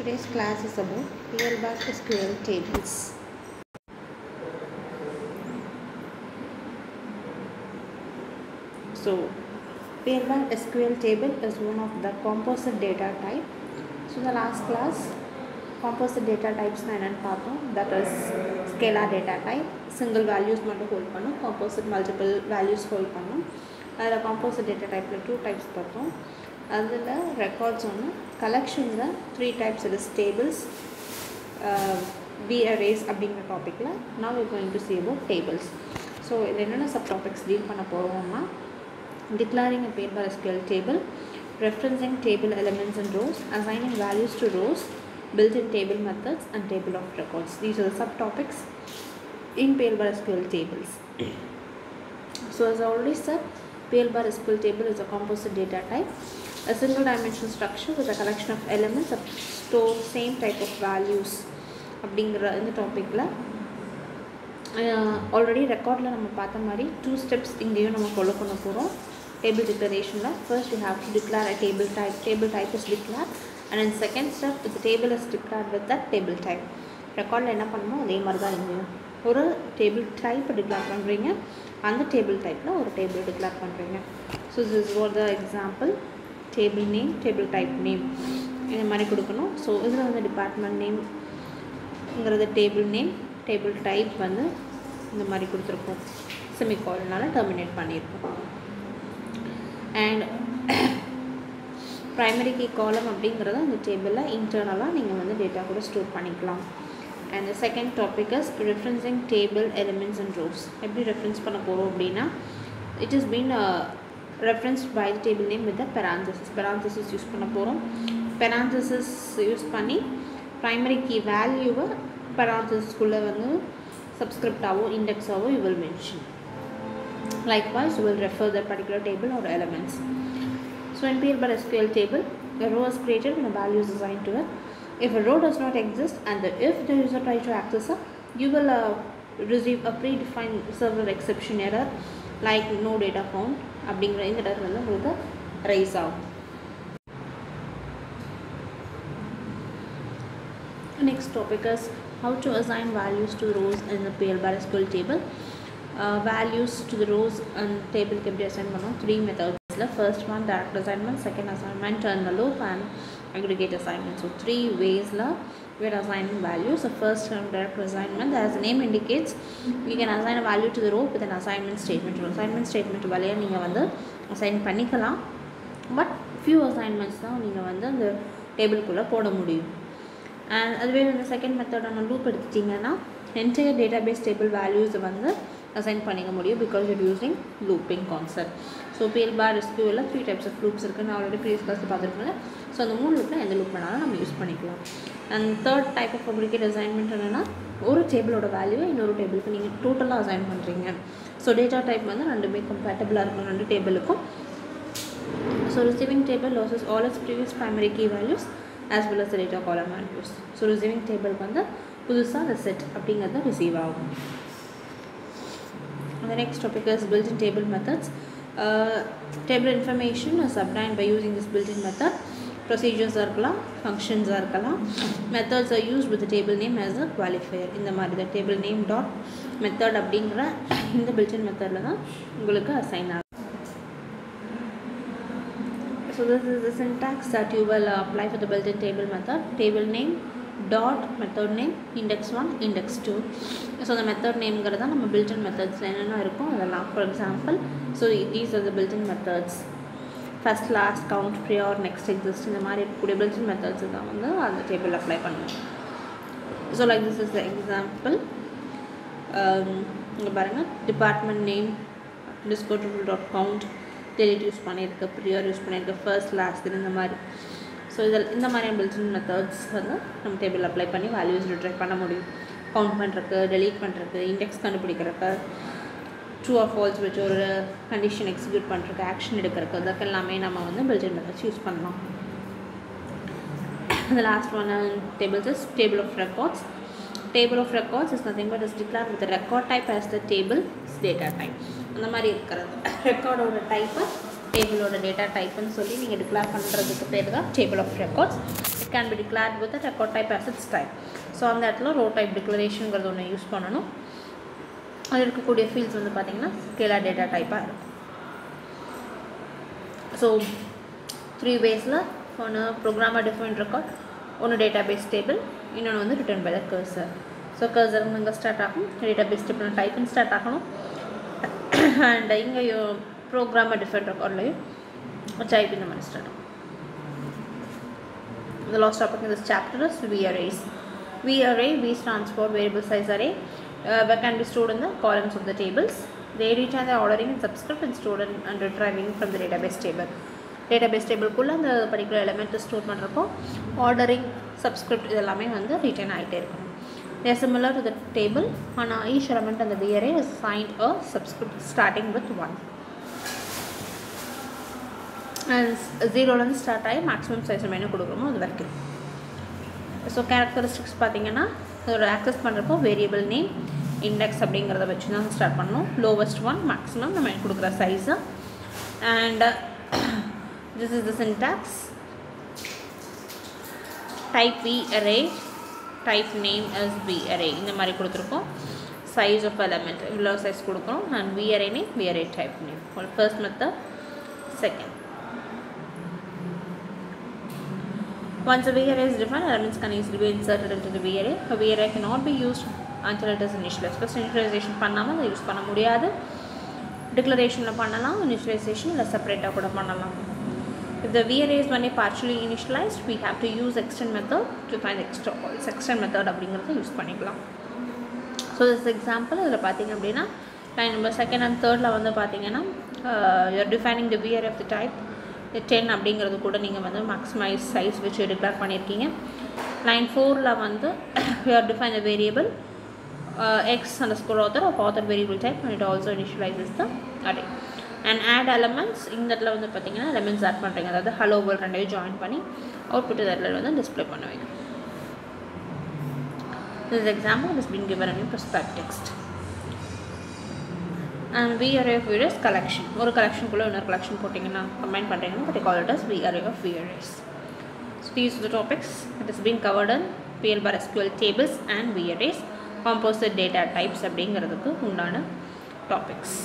Today's class is about real bar SQL tables. So, real bar SQL table is one of the composite data type. So, in the last class, composite data types என்னன்னு பார்த்தோம் that is scalar data type single values மட்டும் hold பண்ணும் composite multiple values hold பண்ணும் அதில் composite data டைப்பில் two types பார்த்தோம் அதில் records ஒன்று கலெக்ஷனில் three types is tables be அப்படிங்கிற டாப்பிக்கில் நான் we going to see about tables so இதில் என்னென்ன சப் டாபிக்ஸ் டீல் பண்ண போகிறோம்னா declaring a pair bar SQL table referencing table elements and rows assigning values to rows built in table methods and table of records these are sub topics in PailBar SQL tables. so as I already said, pair by SQL table is a composite data type, a single dimension structure with a collection of elements that store same type of values. அப்படிங்கிற இந்த டாப்பிக்கில் already ரெக்கார்டில் நம்ம பார்த்த மாதிரி two steps இங்கேயும் நம்ம follow பண்ண போகிறோம் table டிக்ளரேஷனில் first you have to declare a table type table type is declare and and second step இந்த table is declare with that table type ரெக்கார்டில் என்ன பண்ணணும் அதே மாதிரி தான் இங்கேயும் ஒரு டேபிள் டைப் டிக்ளேர் பண்ணுறீங்க அந்த டேபிள் டைப்பில் ஒரு டேபிள் டிக்ளேர் பண்ணுறீங்க so this for the example table name table type name இந்த மாதிரி கொடுக்கணும். ஸோ இதில் வந்து டிபார்ட்மெண்ட் நேம்ங்கிறது டேபிள் நேம் டேபிள் டைப் வந்து இந்த மாதிரி கொடுத்துருக்கோம். செமிகால்னால டெர்மினேட் பண்ணியிருக்கோம். அண்ட் ப்ரைமரி கீ காலம் அப்படிங்கிறத அந்த டேபிளில் இன்டர்னலாக நீங்கள் வந்து டேட்டா கூட ஸ்டோர் பண்ணிக்கலாம். and the second topic is referencing table elements and rows எப்படி ரெஃபரன்ஸ் பண்ண போகிறோம் அப்படின்னா it is been reference by the table name with the parenthesis parenthesis use பண்ண போகிறோம் பெராந்தசிஸ் யூஸ் பண்ணி ப்ரைமரி கீ வேல்யூவை பெராந்தசிஸ்குள்ளே வந்து subscriptavo indexavo you will mention likewise you will refer that particular table or elements so in PL by SQL table a row is created and a value is assigned to it if a row does not exist and the, if the user tries to access it you will uh, receive a predefined server exception error like no data found அப்படிங்கிற இந்த error வந்து உங்களுக்கு rice ஆகும் next topic is how to assign values to rows in the PL bar SQL table. Uh, values to the rows and table can be assigned on three methods. The first one direct assignment, second assignment turn the loop and aggregate assignment. So three ways la we are assigning values. The first term direct assignment as the name indicates we can assign a value to the row with an assignment statement. Or assignment statement வழியாக நீங்கள் வந்து assign பண்ணிக்கலாம் but few assignments தான் நீங்கள் வந்து அந்த டேபிள்குள்ளே போட முடியும் அண்ட் அதுவே வந்து செகண்ட் மெத்தடான லூப் எடுத்துட்டிங்கன்னா என்டையர் டேட்டா பேஸ் டேபிள் வேல்யூஸை வந்து அசைன் பண்ணிக்க முடியும் because your using looping concept so PL bar எஸ்கியூவில் three types of loops இருக்குது நான் ஆல்ரெடி ப்ரீவியஸ் கிளாஸ் பார்த்துருக்கேன் ஸோ அந்த மூணு லூப்பில் எந்த லூப் வேணாலும் நம்ம யூஸ் பண்ணிக்கலாம். And third type of aggregate assignment என்னென்னா ஒரு டேபிளோட வேல்யூவை இன்னொரு டேபிளுக்கு நீங்கள் டோட்டலாக அசைன் பண்ணுறீங்க ஸோ டேட்டா டைப் வந்து ரெண்டுமே கம்பேட்டபிளாக இருக்கும். ரெண்டு டேபிளுக்கும் so receiving table loses all is previous primary key values as well as data column values so receiving டேபிளுக்கு வந்து புதுசாக அந்த செட் அப்படிங்கிறது ரிசீவ் ஆகும். The next topic is built-in table methods. Uh, table information is obtained by using this built-in method. Procedures இருக்கலாம் ஃபங்க்ஷன்ஸாக இருக்கலாம் methods are use with table name as a qualifier இந்த மாதிரி தான் டேபிள் நேம் டாட் மெத்தட் அப்படிங்கிற இந்த built-in மெத்தடில் தான் உங்களுக்கு அசைன் ஆகும் So this is the syntax that you will apply for the built-in table method. Table name dot method name index 1 index 2 so அந்த மெத்தட் நேம்ங்கிறத நம்ம பில்டின் மெத்தட்ஸில் என்னென்ன இருக்கும் அதெல்லாம். For example so these are the built in methods first last count prior next exist இந்த மாதிரி இருக்கக்கூடிய பில்டின் மெத்தட்ஸ் தான் வந்து அந்த டேபிள் அப்ளை பண்ணுவோம். So like this is the example இங்கே பாருங்கள் டிபார்ட்மெண்ட் நேம் டிஸ்கோட்டபிள் டாட் கவுண்ட் டெலிட் யூஸ் பண்ணியிருக்க. ப்ரியர் யூஸ் பண்ணியிருக்க. ஃபர்ஸ்ட் லாஸ்ட் இந்த மாதிரி. ஸோ இதில் இந்த மாதிரியான பில்டின் மெத்தட்ஸ் வந்து நம்ம டேபிள் அப்ளை பண்ணி வேல்யூஸ் ரிட்ரைவ் பண்ண முடியும். கவுண்ட் பண்ணுறக்கு டெலீட் பண்ணுறக்கு இண்டெக்ஸ் கண்டுபிடிக்கிறக்கு ட்ரூ ஆர் ஃபால்ஸ் வச்சு ஒரு கண்டிஷன் எக்ஸிக்யூட் பண்ணுறக்கு ஆக்ஷன் எடுக்கிறக்கு அதுக்கு எல்லாமே நம்ம வந்து பில்டின் மெத்தட்ஸ் யூஸ் பண்ணலாம். The last one on tables is table of records. Table of records is nothing but is declared with the record type as the table data type. அந்த மாதிரி இருக்கிறது. ரெக்கார்டோட டைப்பை டேபிளோட டேட்டா டைப்புன்னு சொல்லி நீங்கள் டிக்ளேர் பண்ணுறதுக்கு பேர் தான் table of records can be declared with record type as its type so அந்த இடத்துல ரோ டைப் டிக்ளரேஷனுங்கிறது ஒன்று யூஸ் பண்ணணும். அதில் இருக்கக்கூடிய ஃபீல்ட்ஸ் வந்து பார்த்திங்கன்னா ஸ்கேலார் டேட்டா டைப்பாக இருக்கும். ஸோ த்ரீ வேஸில் ஒன்று ப்ரோக்ராமாக டிஃப்ரெண்ட் ரெக்கார்ட் ஒன்று டேட்டா பேஸ் டேபிள் இன்னொன்று வந்து return by the cursor so cursor இங்கே ஸ்டார்ட் ஆகும். டேட்டா பேஸ் டேபிள் டைப்புன்னு ஸ்டார்ட் ஆகணும். அண்ட் இங்கே ப்ரோக்ராமர் டிஃபைன் ரெக்கார்ட்லையும் டைப் இந்த மாதிரி ஸ்டார்ட் ஆகும் The last topic in this chapter is V arrays. V array, V stands for variable size array, uh, that can be stored in the columns of the tables. They retain the ordering and subscript and stored and, and retrieving from the database table. database டேபிள்குள்ளே அந்த particular எலமெண்ட்டை store பண்ணுறப்போ ordering subscript இதெல்லாமே வந்து retain ஆகிட்டே இருக்கும் They are similar to the table ஆனால் each element in the V array is assigned a subscript starting with 1. ஜீரோலேருந்து start ஆகி மேக்ஸிமம் சைஸ் நம்ம என்ன கொடுக்குறோமோ அது வரைக்கும். ஸோ கேரக்டரிஸ்டிக்ஸ் பார்த்தீங்கன்னா இதோட ஆக்சஸ் பண்ணுறப்போ வேரியபிள் நேம் இண்டெக்ஸ் அப்படிங்கிறத வச்சு தான் ஸ்டார்ட் பண்ணணும். லோவஸ்ட் ஒன் மேக்ஸிமம் நம்ம கொடுக்குற size and this is the syntax type varray type name is varray இந்த மாதிரி கொடுத்துருக்கோம். சைஸ் ஆஃப் எலமெண்ட் இவ்வளோ சைஸ் கொடுக்குறோம். And varray name varray type name first method second Once a VRA is defined, elements can easily be inserted into the VRA. A VRA cannot be used until it is initialized. First initialization பண்ணாமல் அதை use பண்ண முடியாது டிக்ளரேஷனில் பண்ணலாம் initialization இல்லை செப்பரேட்டாக கூட பண்ணலாம் If the VRA is only partially initialized, we have to use extend method to find extra calls. Extend method அப்படிங்கிறத யூஸ் பண்ணிக்கலாம் ஸோ திஸ் எக்ஸாம்பிள் இதில் பார்த்தீங்க அப்படின்னா லைன் நம்பர் செகண்ட் அண்ட் தேர்டில் வந்து பார்த்தீங்கன்னா you're defining the varray of the type ten அப்படிங்கிறது கூட நீங்கள் வந்து மேக்ஸிமைஸ் சைஸ் வச்சு டிக்ளேர் பண்ணியிருக்கீங்க லைன் ஃபோரில் வந்து you're define the variable X underscore author of author variable type and it also initialises the array and add elements இந்த இடத்துல வந்து பார்த்தீங்கன்னா எலமெண்ட்ஸ் ஆட் பண்ணுறீங்க அதாவது ஹலோ வேர்ல்ட் ரெண்டையும் ஜாயின் பண்ணி அவுட்புட் இதில் வந்து டிஸ்பிளே பண்ணுவீங்க. This example has been given in prescribed text. And varray of varrays collection ஒரு கலெக்ஷனுக்குள்ளே இன்னொரு கலெக்ஷன் போட்டிங்கன்னா கம்பைன் பண்ணுறீங்கன்னா that call it as varray of varrays so these the topics it is been covered on PL bar SQL tables and varrays composite data types அப்படிங்கிறதுக்கு உண்டான topics